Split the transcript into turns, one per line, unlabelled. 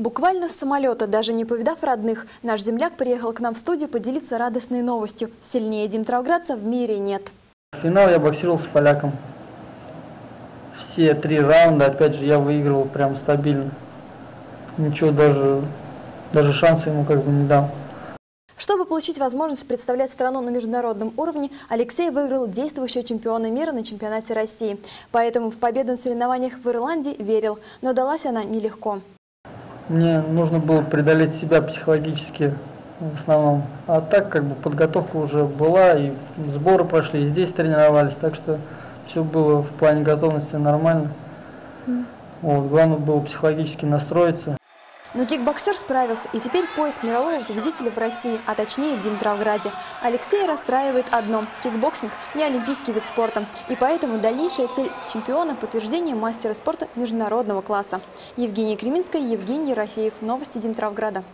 Буквально с самолета, даже не повидав родных, наш земляк приехал к нам в студию поделиться радостной новостью. Сильнее Димитровградца в мире нет.
Финал я боксировал с поляком. Все три раунда, опять же, я выигрывал прям стабильно. Ничего даже, даже шанса ему как бы не дал.
Чтобы получить возможность представлять страну на международном уровне, Алексей выиграл действующего чемпиона мира на чемпионате России. Поэтому в победу на соревнованиях в Ирландии верил, но далась она нелегко.
Мне нужно было преодолеть себя психологически в основном. А так как бы подготовка уже была, и сборы прошли, и здесь тренировались, так что все было в плане готовности нормально. Вот, главное было психологически настроиться.
Но кикбоксер справился, и теперь пояс мирового победителя в России, а точнее в Димитровграде. Алексея расстраивает одно – кикбоксинг – не олимпийский вид спорта. И поэтому дальнейшая цель чемпиона – подтверждение мастера спорта международного класса. Евгения Креминская, Евгений Ерофеев. Новости Димитровграда.